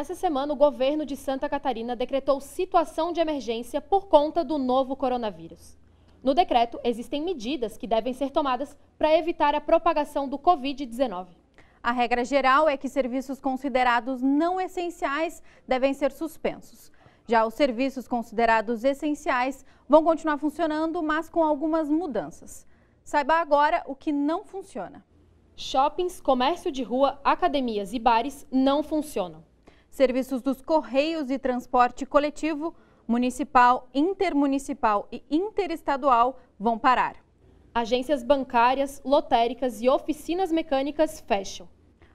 Nessa semana, o governo de Santa Catarina decretou situação de emergência por conta do novo coronavírus. No decreto, existem medidas que devem ser tomadas para evitar a propagação do Covid-19. A regra geral é que serviços considerados não essenciais devem ser suspensos. Já os serviços considerados essenciais vão continuar funcionando, mas com algumas mudanças. Saiba agora o que não funciona. Shoppings, comércio de rua, academias e bares não funcionam. Serviços dos Correios e transporte coletivo, municipal, intermunicipal e interestadual vão parar. Agências bancárias, lotéricas e oficinas mecânicas fecham.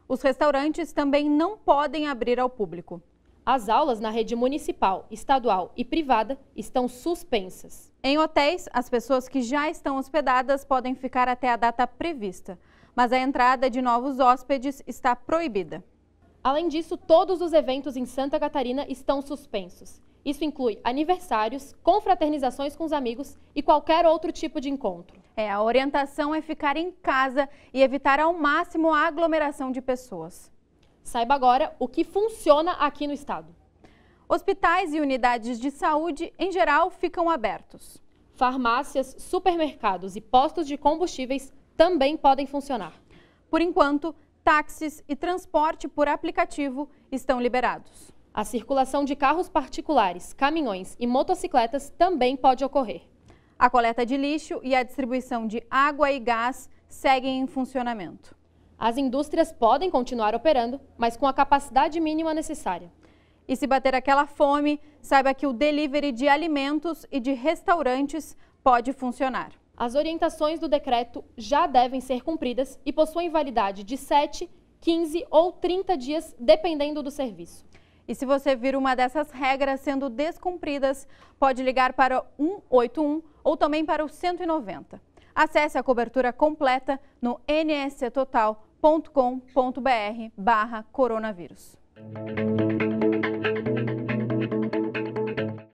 Os restaurantes também não podem abrir ao público. As aulas na rede municipal, estadual e privada estão suspensas. Em hotéis, as pessoas que já estão hospedadas podem ficar até a data prevista, mas a entrada de novos hóspedes está proibida. Além disso, todos os eventos em Santa Catarina estão suspensos. Isso inclui aniversários, confraternizações com os amigos e qualquer outro tipo de encontro. É, a orientação é ficar em casa e evitar ao máximo a aglomeração de pessoas. Saiba agora o que funciona aqui no estado. Hospitais e unidades de saúde, em geral, ficam abertos. Farmácias, supermercados e postos de combustíveis também podem funcionar. Por enquanto, táxis e transporte por aplicativo estão liberados. A circulação de carros particulares, caminhões e motocicletas também pode ocorrer. A coleta de lixo e a distribuição de água e gás seguem em funcionamento. As indústrias podem continuar operando, mas com a capacidade mínima necessária. E se bater aquela fome, saiba que o delivery de alimentos e de restaurantes pode funcionar. As orientações do decreto já devem ser cumpridas e possuem validade de 7, 15 ou 30 dias, dependendo do serviço. E se você vir uma dessas regras sendo descumpridas, pode ligar para o 181 ou também para o 190. Acesse a cobertura completa no nsctotal.com.br barra coronavírus.